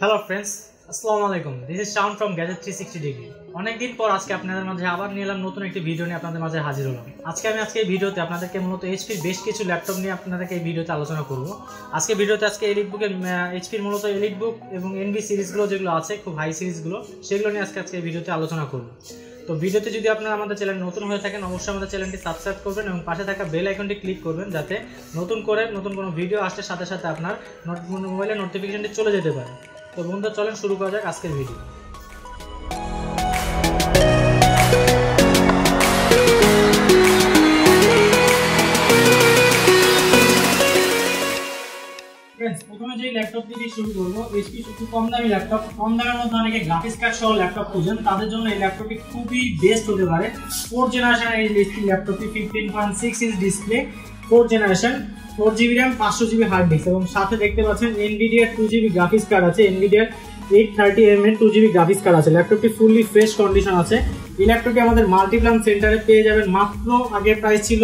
Hello friends আসসালামু আলাইকুম this is Shawon from gadget three sixty degree অনেকদিন পর আজকে আপনাদের মাঝে আবার নিয়ে এলাম নতুন একটি ভিডিও নিয়ে আপনাদের মাঝে হাজির হলাম। আজকে আমি আজকে এই ভিডিওতে আপনাদেরকে মূলত এইচপির বেশ কিছু ল্যাপটপ নিয়ে আপনাদেরকে এই ভিডিওতে আলোচনা করব। আজকে ভিডিওতে আজকে এলিট বুকের এইচপির মূলত এলিট বুক এবং এনবি সিরিজগুলো যেগুলো আছে, খুব হাই সিরিজগুলো সেগুলো নিয়ে আজকে আজকে এই ভিডিওতে আলোচনা করব। তো ভিডিওতে যদি আপনারা আমাদের চ্যানেল নতুন হয়ে থাকেন, অবশ্যই আমাদের চ্যানেলটি সাবস্ক্রাইব করবেন এবং পাশে থাকা বেল আইকনটি ক্লিক করবেন যাতে নতুন করে নতুন কোনো ভিডিও আসতে সাথে সাথে আপনার মোবাইলে নোটিফিকেশনটি চলে যেতে পারে। তো বন্ধুরা, চলেন শুরু করা যাক আজকের ভিডিও প্রথমে যে ল্যাপটপ দিয়ে শুরু করব এইচপি একটু কম দামি ল্যাপটপ কম দামের মধ্যে অনেকে গ্রাফিক্স কার্ড সহ ল্যাপটপ খুঁজেন, তাদের জন্য এই ল্যাপটপটি খুবই বেস্ট হতে পারে। ফোর জেনারেশন এই ল্যাপটপটি fifteen point six inch display four generation four GB RAM পাঁচশো জিবি হার্ড ডিস্ক এবং সাথে দেখতে পাচ্ছেন এনভিডিয়ার টু জিবি গ্রাফিক্স কার্ড আছে। এনভিডিয়ার এইট থার্টি এম এর টু জিবি গ্রাফিক্স কার্ড আছে। ল্যাপটপটি ফুললি ফ্রেশ কন্ডিশন আছে। এই ল্যাপটপটি আমাদের মাল্টিপ্লাম সেন্টারে পেয়ে যাবেন। মাত্র আগের প্রাইস ছিল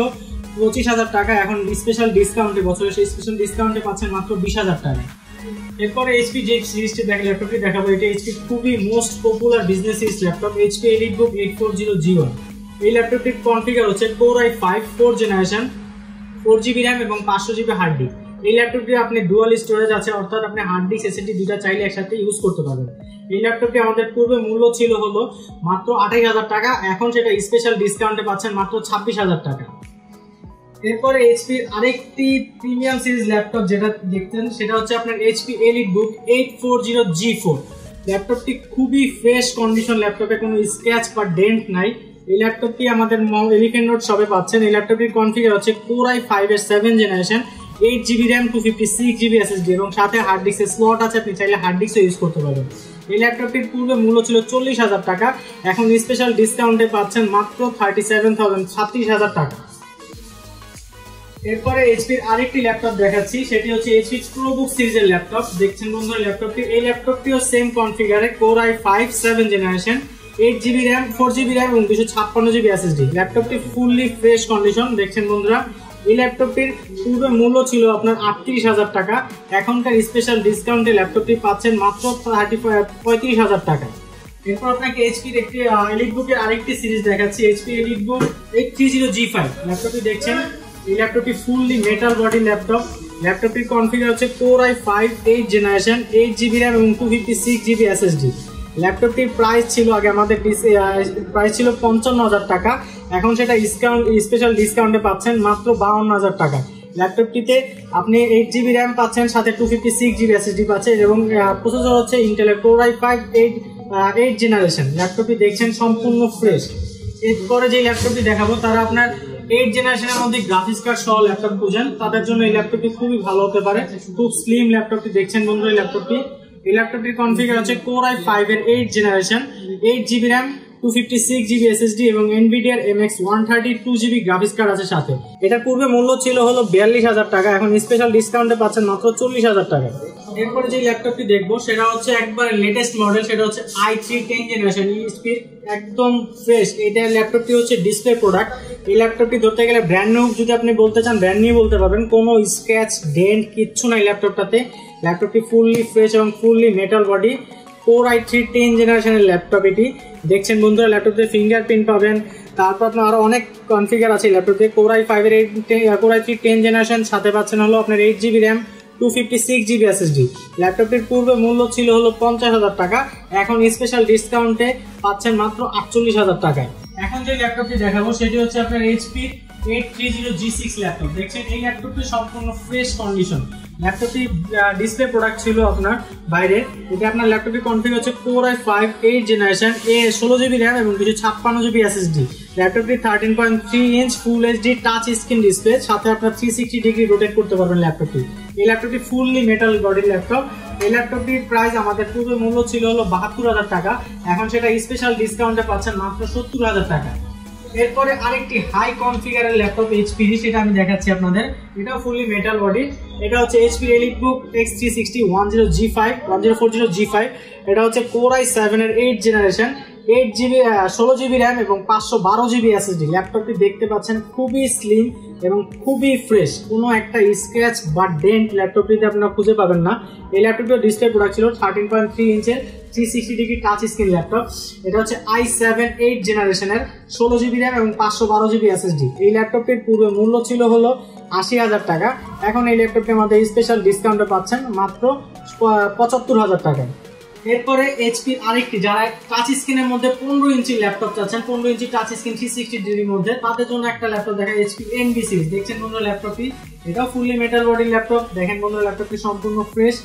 পঁচিশ হাজার টাকা, এখন স্পেশাল ডিসকাউন্টে বছরের সেই স্পেশাল ডিসকাউন্টে পাচ্ছেন মাত্র বিশ হাজার টাকা এরপরে এইচপি যে সিরিজটি দেখে ল্যাপটপটি দেখাবো, এটা এইচপি খুবই most popular business series laptop HP elite book eight four zero zero এই ল্যাপটপটির কনফিগার হচ্ছে core i five four generation four GB RAM এবং পাঁচশো জিবি হার্ড ডিস্ক এই ল্যাপটপটি আপনি ডুয়াল স্টোরেজ আছে, অর্থাৎ আপনি হার্ড ডিস্ক এসএসডি দুটা চাইলে একসাথে ইউজ করতে পারবেন। এই ল্যাপটপটি আমাদের পূর্বে মূল্য ছিল হলো মাত্র আঠাইশ হাজার টাকা, এখন সেটা স্পেশাল ডিসকাউন্টে পাচ্ছেন মাত্র ছাব্বিশ হাজার টাকা। এরপরে এইচপির আরেকটি প্রিমিয়াম সিরিজ ল্যাপটপ যেটা দেখতেন, সেটা হচ্ছে আপনার HP elite book eight four zero G four ল্যাপটপটি খুবই ফ্রেশ কন্ডিশন ল্যাপটপে কোনো স্ক্র্যাচ বা ডেন্ট নাই। এই ল্যাপটপটি আমাদের এলিফেন্ট নোট সবে পাচ্ছেন। এই ল্যাপটপটির কনফিগার হচ্ছে কোর আই ফাইভ এর seven generation eight GB RAM two fifty six GB SSD এবং সাথে হার্ড ডিস্কের স্লট আছে। আপনি চাইলে হার্ড ডিস্কও ইউজ করতে পারবেন। এই ল্যাপটপটির পূর্বে মূল্য ছিল চল্লিশ হাজার টাকা। এখন স্পেশাল ডিসকাউন্টে পাচ্ছেন মাত্র থার্টি সেভেন থাউজেন্ড ছাত্রিশ হাজার টাকা। এরপরে এইচপির আরেকটি ল্যাপটপ দেখাচ্ছি। সেটি হচ্ছে এইচপি প্রোবুক সিরিজের ল্যাপটপ দেখছেন বন্ধুরা ল্যাপটপটি এই ল্যাপটপটিও same কনফিগারে core i five seven generation eight GB RAM four GB RAM এবং দুশো ছাপ্পান্ন জিবি এসএসডি ল্যাপটপটি ফুললি ফ্রেশ কন্ডিশন দেখছেন বন্ধুরা। এই ল্যাপটপটির পূর্বে মূল্য ছিল আপনার আটত্রিশ হাজার টাকা। এখনকার স্পেশাল ডিসকাউন্টে ল্যাপটপটি পাচ্ছেন মাত্র থার্টি পঁয়ত্রিশ হাজার টাকা। এরপর আপনাকে এইচপির একটি এলিট বুকের আরেকটি সিরিজ দেখাচ্ছি। HP elite book eight three zero G five ল্যাপটপটি দেখছেন? এই ল্যাপটপটি ফুললি মেটাল বডি ল্যাপটপ ল্যাপটপটির কনফিগার হচ্ছে core i five eight generation eight GB RAM এবং two fifty six GB SSD ল্যাপটপটির price ছিল আগে আমাদের প্রাইস ছিল পঞ্চান্ন হাজার টাকা। এখন সেটা ডিসকাউন্ট স্পেশাল ডিসকাউন্টে পাচ্ছেন মাত্র বাউন্ন হাজার টাকা। ল্যাপটপটিতে আপনি এইট জিবি র্যাম পাচ্ছেন, সাথে two fifty six GB SSD পাচ্ছেন এবং প্রসেসর হচ্ছে ইন্টেলের core i five eight eight generation ল্যাপটপটি দেখছেন সম্পূর্ণ ফ্রেশ এরপরে যে ল্যাপটপটি দেখাবো, তারা আপনার এইট জেনারেশনের মধ্যে গ্রাফিক্স কার্ড সহ ল্যাপটপ খুঁজেন। তাদের জন্য এই ল্যাপটপটি খুবই ভালো হতে পারে। খুব স্লিম ল্যাপটপটি দেখছেন বন্ধু এই ল্যাপটপটি। এই ল্যাপটপটির কনফিগার হচ্ছে কোর আই ফাইভ এর eight generation eight GB RAM two fifty six GB SSD এবং এনভিডিয়ার M X one thirty two GB graphics card আছে সাথে। এটা পূর্বে মূল্য ছিল হলো বিয়াল্লিশ হাজার টাকা, এখন স্পেশাল ডিসকাউন্টে পাচ্ছেন মাত্র চল্লিশ হাজার টাকা। এরপরে যে ল্যাপটপটি দেখব, সেটা হচ্ছে একবার লেটেস্ট মডেল সেটা হচ্ছে i three ten generation speed একদম ফ্রেশ এটা ল্যাপটপটি হচ্ছে ডিসপ্লে প্রোডাক্ট এই ল্যাপটপটি ধরতে গেলে ব্র্যান্ড নিউ যদি আপনি বলতে চান ব্র্যান্ড নিউ বলতে পারবেন। কোনো স্ক্র্যাচ ডেন্ট কিচ্ছু নাই ল্যাপটপটাতে ল্যাপটপটি ফুললি ফ্রেশ এবং fully metal body four i three ten জেনারেশনের ল্যাপটপ এটি। দেখছেন বন্ধুরা ল্যাপটপে ফিঙ্গারপ্রিন্ট পাবেন। তারপর আপনার আরও অনেক কনফিগার আছে ল্যাপটপে কোর আই ফাইভের eight core i three ten generation সাথে পাচ্ছেন হলো আপনার eight GB RAM two fifty six GB SSD ল্যাপটপটির পূর্বে মূল্য ছিল হলো পঞ্চাশ হাজার টাকা। এখন স্পেশাল ডিসকাউন্টে পাচ্ছেন মাত্র আটচল্লিশ হাজার টাকায়। এখন যে ল্যাপটপটি দেখাবো, সেটি হচ্ছে আপনার HP eight three zero G six laptop দেখছেন এই ল্যাপটপটি সম্পূর্ণ ফ্রেশ কন্ডিশন ল্যাপটপটি ডিসপ্লে প্রোডাক্ট ছিল আপনার বাইরে। এটা আপনার ল্যাপটপটি কনফিগ হচ্ছে core i five eight generation এ ষোলো জিবি র্যাম এবং কিছু ছাপ্পান্ন জিবি এসএসডি ল্যাপটপটি thirteen point three inch full HD touch screen display সাথে আপনার থ্রি সিক্সটি ডিগ্রি রোটেট করতে পারবেন ল্যাপটপটি এই ল্যাপটপটি ফুললি মেটাল বডির ল্যাপটপ এই ল্যাপটপটির প্রাইস আমাদের পূর্বে মূল্য ছিল হলো বাহাত্তর হাজার টাকা। এখন সেটা স্পেশাল ডিসকাউন্টে পাচ্ছেন মাত্র সত্তর হাজার টাকা। এরপরে আরেকটি হাই কনফিগারের ল্যাপটপ এইচপি সেটা আমি দেখাচ্ছি আপনাদের। এটাও ফুললি মেটাল বডি এটা হচ্ছে HP book X three sixty one zero G five one zero four zero G five এটা হচ্ছে কোর আই সেভেনের এইট জেনারেশন এইট জিবি ষোলো জিবি র্যাম এবং পাঁচশো বারো জিবি এসএসডি। ল্যাপটপটি দেখতে পাচ্ছেন খুবই স্লিম এবং খুবই ফ্রেশ কোনো একটা স্ক্র্যাচ বা ডেন্ট ল্যাপটপটিতে আপনারা খুঁজে পাবেন না। এই ল্যাপটপটির ডিসপ্লে প্রোডাক্ট ছিল thirteen point three ইঞ্চের three sixty degree touch screen laptop. এটা হচ্ছে আই সেভেন এইট জেনারেশনের ষোলো জিবি র্যাম এবং পাঁচশো বারো জিবি এসএসডি। এই ল্যাপটপটির পূর্বে মূল্য ছিল হলো আশি হাজার টাকা। এখন এই ল্যাপটপটি আমাদের স্পেশাল ডিসকাউন্টে পাচ্ছেন মাত্র পঁচাত্তর হাজার টাকায়। এরপরে এইচপির আরেকটি, যারা টাচ স্ক্রিনের মধ্যে পনেরো ইঞ্চি ল্যাপটপ চাচ্ছেন, পনেরো inch touch screen three sixty ডিগ্রির মধ্যে, তাদের জন্য একটা ল্যাপটপ দেখা এইচপি এনবি সিরিজ দেখছেন বন্ধুরা ল্যাপটপটি এটাও ফুললি মেটাল বডির ল্যাপটপ দেখেন বন্ধুরা ল্যাপটপটি সম্পূর্ণ ফ্রেশ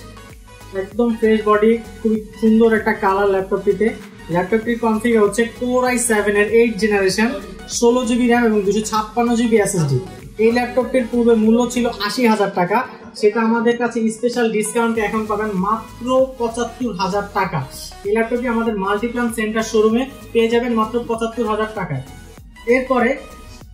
একদম ফ্রেশ বডি খুবই সুন্দর একটা কালার ল্যাপটপটিতে ল্যাপটপটির কনফিগার হচ্ছে কোর আই সেভেন এর এইট জেনারেশন ষোলো জিবি র্যাম এবং দুশো ছাপ্পান্ন জিবি এসএসডি এই ল্যাপটপটির পূর্বে মূল্য ছিল আশি হাজার টাকা। সেটা আমাদের কাছে স্পেশাল ডিসকাউন্টে এখন পাবেন মাত্র পঁচাত্তর হাজার টাকা। এই ল্যাপটপটি আমাদের মাল্টিপ্লান সেন্টার শোরুমে পেয়ে যাবেন মাত্র পঁচাত্তর হাজার টাকায়। এরপরে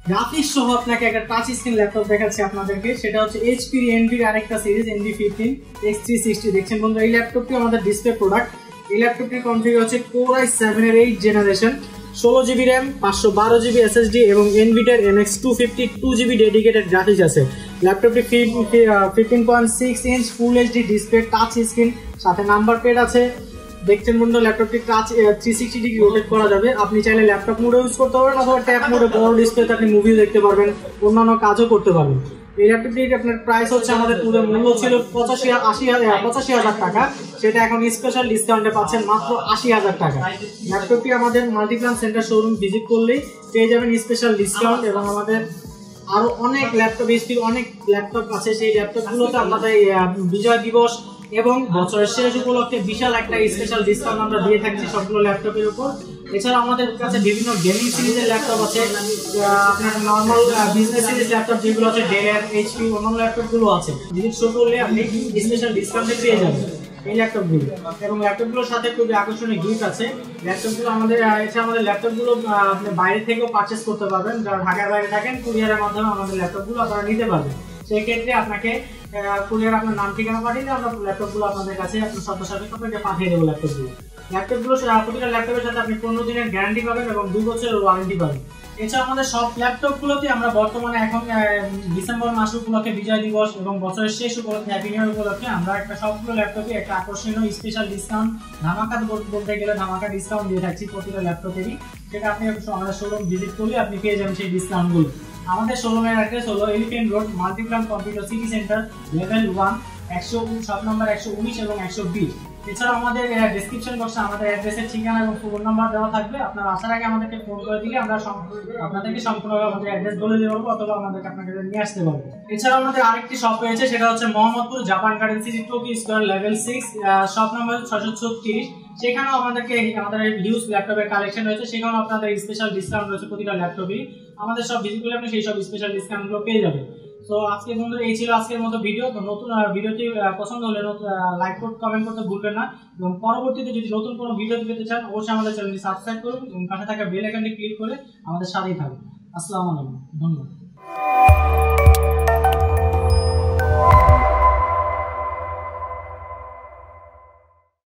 গ্রাফিক্স সহ আপনাকে একটা টাচ স্ক্রিন ল্যাপটপ দেখাচ্ছি আপনাদেরকে। সেটা হচ্ছে এইচপি এনভির আরেকটা series envy fifteen X three sixty দেখছেন বন্ধুরা, এই ল্যাপটপটি আমাদের ডিসপ্লে প্রোডাক্ট এই ল্যাপটপটির কনফিগার হচ্ছে কোর আই সেভেন এর এইট জেনারেশন ষোলো জিবি র্যাম, পাঁচশো বারো জিবি এসএসডি এবং এনভিটার NX two fifty two GB dedicated graphics আছে। ল্যাপটপটি fifteen point six inch full HD display touch screen সাথে নাম্বার প্লেট আছে। দেখছেন বন্ধু ল্যাপটপটি touch three sixty degree rotate করা যাবে। আপনি চাইলে ল্যাপটপ মোডে ইউজ করতে পারবেন অথবা ট্যাব মোডে বড় ডিসপ্লেতে আপনি মুভিও দেখতে পারবেন। অন্যান্য কাজও করতে পারবেন। এই আপনার প্রাইস হচ্ছে আমাদের মূল্য ছিল পঁচাশি আশি হাজার পঁচাশি হাজার টাকা। সেটা এখন স্পেশাল ডিসকাউন্টে পাচ্ছেন মাত্র আশি হাজার টাকা। ল্যাপটপটি আমাদের সেন্টার শোরুম ভিজিট করলেই পেয়ে যাবেন স্পেশাল ডিসকাউন্ট এবং আমাদের আরও অনেক ল্যাপটপ অনেক ল্যাপটপ আছে। সেই ল্যাপটপগুলোতে আমাদের বিজয় দিবস এবং বছরের শেষ উপলক্ষে বিশাল একটা স্পেশাল ডিসকাউন্ট আমরা দিয়ে থাকছি সবগুলো ল্যাপটপের উপর। এছাড়া আমাদের কাছে বিভিন্ন গেমিং সিরিজের ল্যাপটপ আছে। আপনার নর্মাল বিজনেস সিরিজ ল্যাপটপ যেগুলো আছে ডেলের এইচপি অন্যান্য ল্যাপটপগুলো আছে। ভিজিট শো করলে আপনি স্পেশাল ডিসকাউন্টে পেয়ে যাবেন এই ল্যাপটপগুলো এবং ল্যাপটপগুলোর সাথে খুবই আকর্ষণীয় গিফট আছে। ল্যাপটপগুলো আমাদের এছাড়া আমাদের ল্যাপটপগুলো আপনি বাইরে থেকেও পারচেস করতে পারবেন। যারা ঢাকার বাইরে থাকেন কুরিয়ারের মাধ্যমে আমাদের ল্যাপটপগুলো আপনারা নিতে পারবেন। সেই ক্ষেত্রে আপনাকে কুরিয়ার আপনার নাম ঠিকানা পাঠিয়ে আমরা ল্যাপটপগুলো আপনাদের কাছে আপনার সাথে আপনাকে পাঠিয়ে দেবো ল্যাপটপগুলো ল্যাপটপগুলো প্রতিটা ল্যাপটপের সাথে আপনি পনেরো দিনের গ্যারান্টি পাবেন এবং দু বছরের ওয়ারেন্টি পাবেন। এছাড়া আমাদের সব ল্যাপটপগুলোতে আমরা বর্তমানে এখন ডিসেম্বর মাস উপলক্ষে বিজয় দিবস এবং বছরের শেষ উপলক্ষে হ্যাপি নিউ উপলক্ষে আমরা একটা সবগুলো ল্যাপটপে একটা আকর্ষণীয় স্পেশাল ডিসকাউন্ট ধামাকা বলতে গেলে ধামাকা ডিসকাউন্ট দিয়ে থাকছি প্রতিটা ল্যাপটপেরই সেটা আপনি আমাদের শোরুম ভিজিট করলে আপনি পেয়ে যাবেন সেই ডিসকাউন্টগুলো আমাদের ষোলো শোরুমের অ্যাড্রেস হলো elephant road multiplan computer city centre level one একশো সাত নম্বর একশো উনিশ এবং একশো বিশ। এছাড়া আমাদের ডিসক্রিপশন বক্সে আমাদের অ্যাড্রেসের ঠিকানা এবং ফোন নাম্বার দেওয়া থাকবে। আপনারা আসার আগে আমাদেরকে ফোন করে দিলে আমরা আপনাদেরকে সম্পূর্ণভাবে আমাদের অ্যাড্রেস বলে দিতে পারব অথবা আমাদেরকে আপনাকে নিয়ে আসতে পারব। এছাড়া আমাদের আরেকটি শপ রয়েছে, সেটা হচ্ছে Mohammadpur Japan garden city Tokyo square level six shop number ছশো ছত্রিশ। সেখানেও আমাদেরকে আমাদের হিউজ ল্যাপটপের কালেকশন রয়েছে। সেখানেও আপনাদের স্পেশাল ডিসকাউন্ট রয়েছে প্রতিটা ল্যাপটপই আমাদের সব ভিজিট করলে আপনি সেই সব স্পেশাল ডিসকাউন্টগুলো পেয়ে যাবেন। তো আজকে বন্ধুরা এই ছিল আজকের মতো ভিডিও তো নতুন ভিডিওটি পছন্দ হলে লাইক করতে কমেন্ট করতে ভুলবেন না। এবং পরবর্তীতে যদি নতুন কোনো ভিডিও পেতে চান, অবশ্যই আমাদের চ্যানেলটি সাবস্ক্রাইব করুন এবং পাশে থাকা বেল আইকনটি ক্লিক করে আমাদের সাথেই থাকুন। আসসালামু আলাইকুম। ধন্যবাদ।